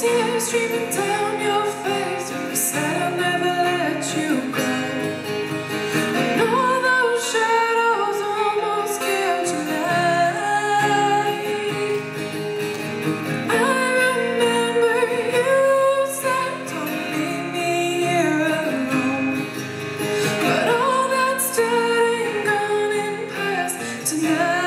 tears streaming down your face. You said I'll never let you go. And all those shadows almost killed you tonight. I remember you said, "Don't leave me here alone." But all that's dead and gone and past tonight.